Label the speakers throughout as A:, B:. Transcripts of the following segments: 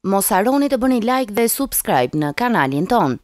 A: Mos harroni të bëni like dhe subscribe në kanalin tonë.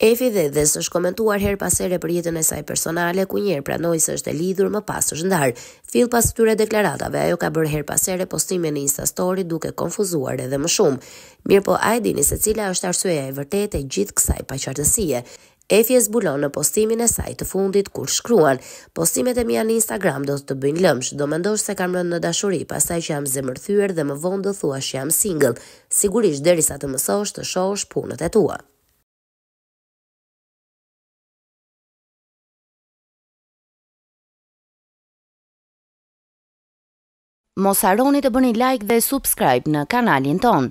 B: Efi Dhedhes është komentuar herë pas here për jetën e saj personale, ku njëherë pranoi se është e lidhur më pas është ndarë. Fill pas këtyre deklaratave, ajo ka bërë herë pas here postime në Insta Story duke konfuzuar edhe më shumë. Mirëpo, a e dini se cila është arsyeja e vërtetë e gjithë kësaj paqartësie. Efi e zbulon në postimin e saj të fundit kur shkruan, Postimet e mia në Instagram do të bëjnë lëmsh, do mendosh se kam rënë në dashuri pastaj që jam zemërthyer dhe më vonë do thuash që jam single, sigurisht derisa të mësosh të shohësh punët e tua.
A: Mos harroni të bëni like dhe subscribe në kanalin tonë.